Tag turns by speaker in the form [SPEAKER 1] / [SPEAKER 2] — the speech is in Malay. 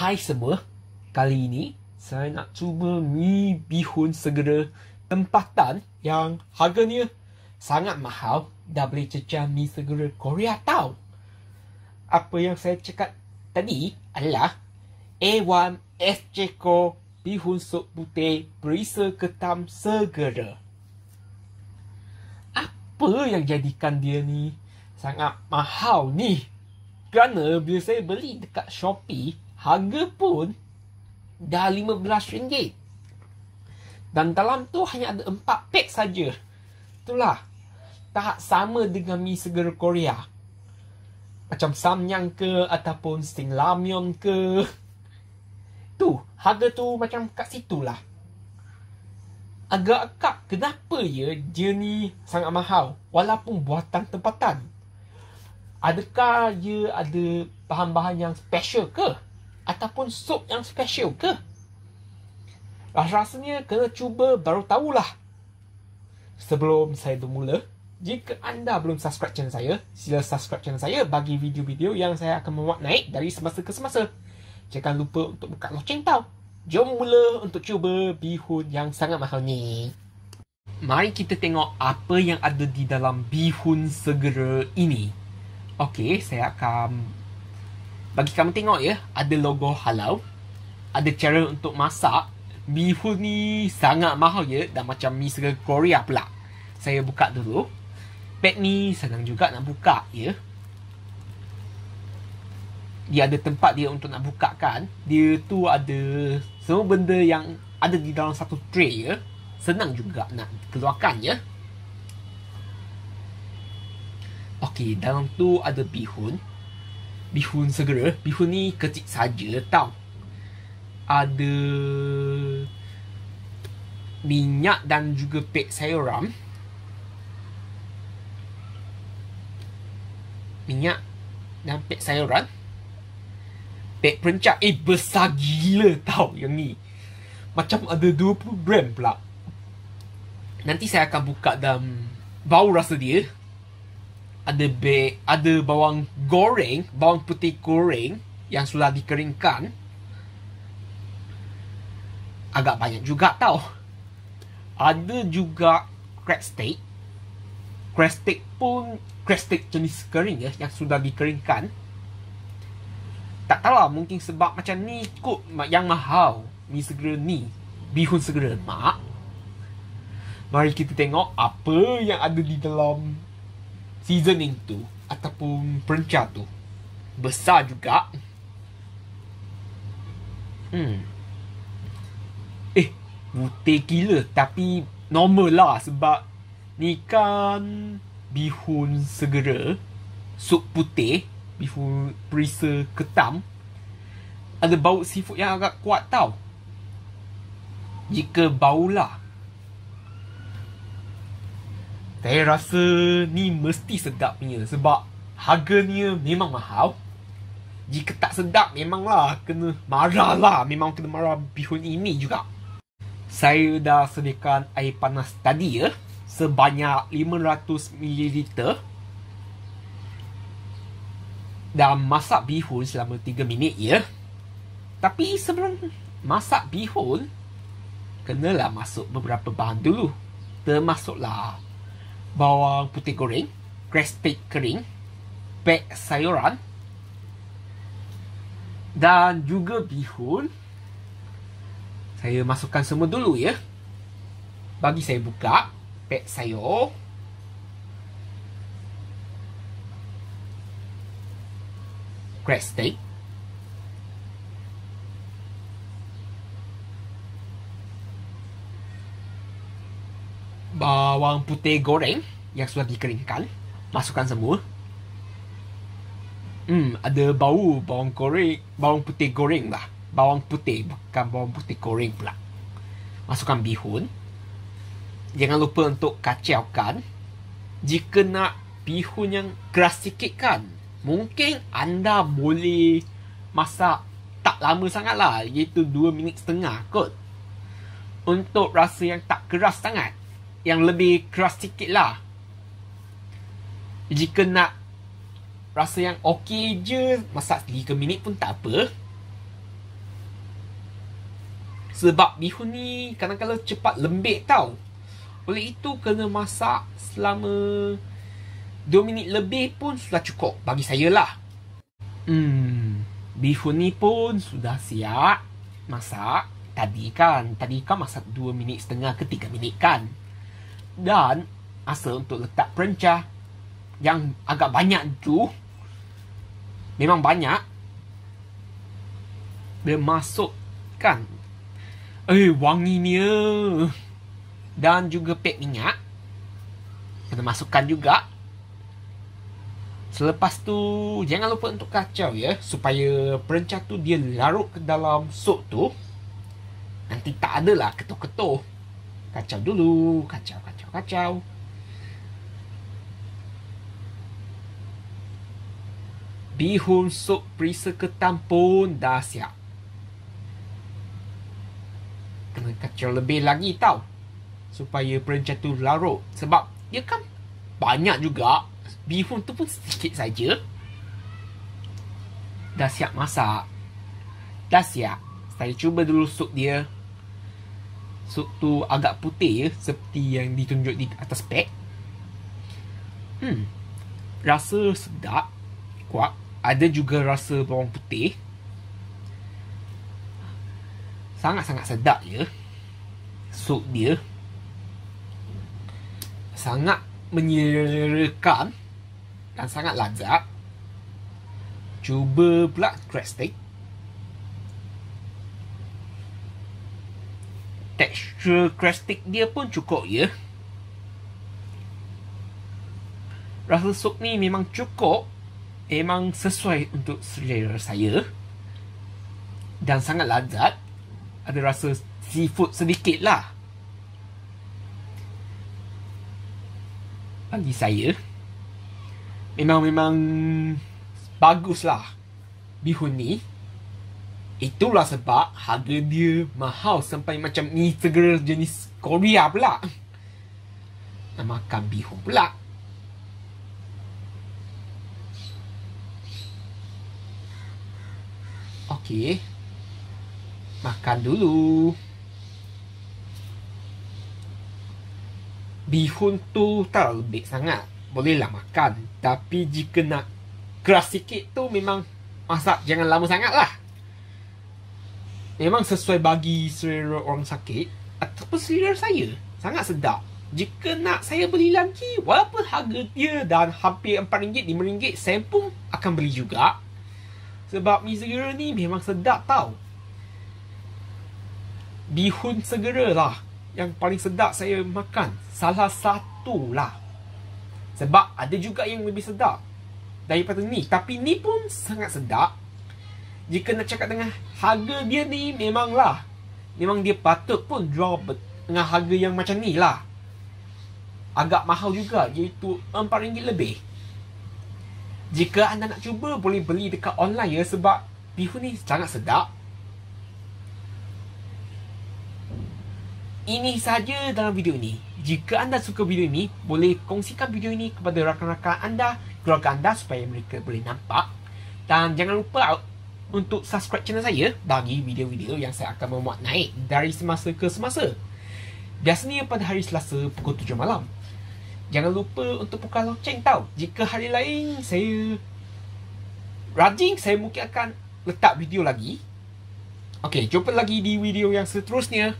[SPEAKER 1] Hai semua, kali ini saya nak cuba mi bihun segera tempatan yang harganya sangat mahal dah boleh cecah mi segera Korea tau. Apa yang saya cakap tadi adalah A1 SJCO bihun sup putih perisa ketam segera. Apa yang jadikan dia ni sangat mahal ni? Kerana bila saya beli dekat Shopee, harga pun dah RM15. Dan dalam tu hanya ada 4 pack saja. Itulah. Tak sama dengan mi segera Korea. Macam samyang ke ataupun sting lamyon ke. Tu, harga tu macam kat situ lah. Agak-agak kenapa ya dia ni sangat mahal walaupun buatan tempatan. Adakah dia ada bahan-bahan yang special ke? Ataupun sup yang special ke? Rasa-rasanya kena cuba baru tahulah. Sebelum saya bermula, jika anda belum subscribe channel saya, sila subscribe channel saya bagi video-video yang saya akan memuat naik dari semasa ke semasa. Jangan lupa untuk buka loceng tau. Jom mula untuk cuba bihun yang sangat mahal ni. Mari kita tengok apa yang ada di dalam bihun segera ini. Okey, saya akan bagi kamu tengok ya, ada logo halal. Ada cara untuk masak. Bihun ni sangat mahal ya dan macam mi segera Korea pula. Saya buka dulu. Pack ni senang juga nak buka ya. Dia ada tempat dia untuk nak buka kan. Dia tu ada semua benda yang ada di dalam satu tray ya. Senang juga nak keluarkan ya. Okey, dalam tu ada bihun bihun segera. Bihun ni kecil saja tau. Ada minyak dan juga pek sayuran. Minyak dan pek sayuran. Pek perencak. Eh, besar gila tau yang ni. Macam ada 20 gram pula. Nanti saya akan buka dalam bau rasa dia ada be ada bawang goreng, bawang putih goreng yang sudah dikeringkan. Agak banyak juga tau. Ada juga crab steak. Crab steak pun crab steak jenis kering ya yang sudah dikeringkan. Tak tahu lah mungkin sebab macam ni kot yang mahal mi segera ni. Bihun segera mak. Mari kita tengok apa yang ada di dalam seasoning tu ataupun perenca tu besar juga. Hmm. Eh, putih gila tapi normal lah sebab ni kan bihun segera, sup putih, bihun perisa ketam. Ada bau seafood yang agak kuat tau. Jika bau lah saya rasa ni mesti sedap punya sebab harganya memang mahal. Jika tak sedap memanglah kena marah lah. Memang kena marah bihun ini juga. Saya dah sediakan air panas tadi ya. Sebanyak 500ml. Dan masak bihun selama 3 minit ya. Tapi sebelum masak bihun, kenalah masuk beberapa bahan dulu. Termasuklah bawang putih goreng, crispy kering, pek sayuran dan juga bihun. Saya masukkan semua dulu ya. Bagi saya buka pek sayur. Steak. Bawang putih goreng yang sudah dikeringkan. Masukkan semua. Hmm, ada bau bawang goreng, bawang putih goreng lah. Bawang putih, bukan bawang putih goreng pula. Masukkan bihun. Jangan lupa untuk kacaukan. Jika nak bihun yang keras sikit kan, mungkin anda boleh masak tak lama sangat lah. Iaitu 2 minit setengah kot. Untuk rasa yang tak keras sangat yang lebih keras sikit lah. Jika nak rasa yang okey je, masak 3 minit pun tak apa. Sebab bihun ni kadang-kadang cepat lembik tau. Oleh itu kena masak selama 2 minit lebih pun sudah cukup bagi saya lah. Hmm, bihun ni pun sudah siap masak. Tadi kan, tadi kan masak 2 minit setengah ke 3 minit kan. Dan asal untuk letak perencah yang agak banyak tu memang banyak dia masukkan eh wanginya dan juga pek minyak. Kena masukkan juga. Selepas tu jangan lupa untuk kacau ya supaya perencah tu dia larut ke dalam sup tu. Nanti tak adalah ketul-ketul kacau dulu kacau kacau kacau. Bihun sup perisa ketam pun dah siap. Kena kacau lebih lagi tau supaya perencah tu larut. Sebab dia kan banyak juga. Bihun tu pun sedikit saja. Dah siap masak. Dah siap. Saya cuba dulu sup dia tu agak putih ya seperti yang ditunjuk di atas spek hmm. Rasa sedap kuat. Ada juga rasa bawang putih. Sangat-sangat sedap ya sup dia. Sangat menyerakan dan sangat lazat cuba pula crab steak tekstur crab stick dia pun cukup ya rasa sup ni memang cukup memang sesuai untuk selera saya dan sangat lazat ada rasa seafood sedikit lah. Bagi saya, memang-memang bagus lah bihun ni. Itulah sebab harga dia mahal sampai macam ni segera jenis Korea pula. Nak makan bihun pula. Okay makan dulu. Bihun tu tak lebih sangat. Bolehlah makan. Tapi jika nak keras sikit tu memang masak jangan lama sangat lah. Memang sesuai bagi selera orang sakit ataupun selera saya. Sangat sedap. Jika nak saya beli lagi, walaupun harga dia dan hampir RM4, RM5, saya pun akan beli juga. Sebab mi segera ni memang sedap tau bihun segera lah yang paling sedap saya makan. Salah satu lah. Sebab ada juga yang lebih sedap daripada ni. Tapi ni pun sangat sedap. Jika nak cakap dengan harga dia ni memanglah. Memang dia patut pun jual dengan harga yang macam ni lah. Agak mahal juga iaitu RM4 lebih. Jika anda nak cuba boleh beli dekat online ya sebab bihun ni sangat sedap. Ini saja dalam video ini. Jika anda suka video ini, boleh kongsikan video ini kepada rakan-rakan anda, keluarga anda supaya mereka boleh nampak. Dan jangan lupa untuk subscribe channel saya bagi video-video yang saya akan memuat naik dari semasa ke semasa. Biasanya pada hari Selasa pukul 7 malam. Jangan lupa untuk buka lonceng tau. Jika hari lain saya rajin, saya mungkin akan letak video lagi. Okey, jumpa lagi di video yang seterusnya.